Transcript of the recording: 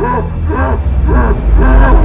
Ha ha ha ha!